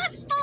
I'm so